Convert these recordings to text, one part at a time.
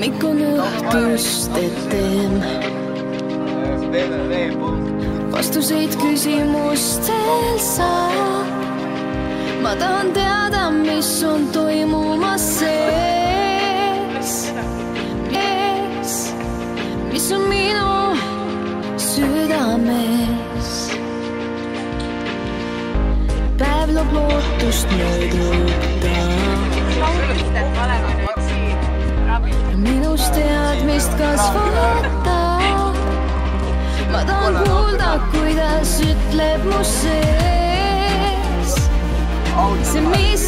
liikun õhtust etem vastuseid küsimustel saab. ma tahan teada, mis on toimumas sees, ees, mis on minu südames. päev loob lootust mööduda. Minus teadmist kasvata. Ma tahan kuulda, kuidas ütleb mu sees. See miski,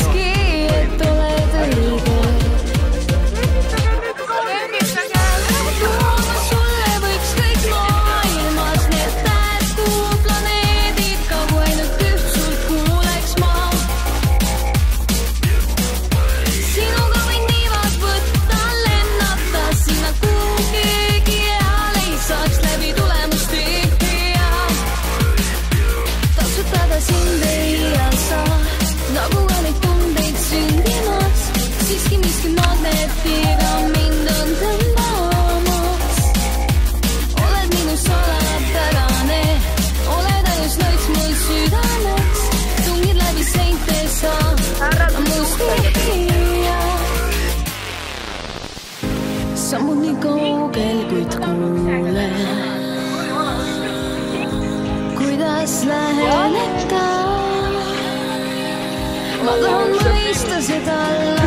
viia. sammud nii kaugel, kuid kuule, kuidas läheneda. ma tahan mõista seda.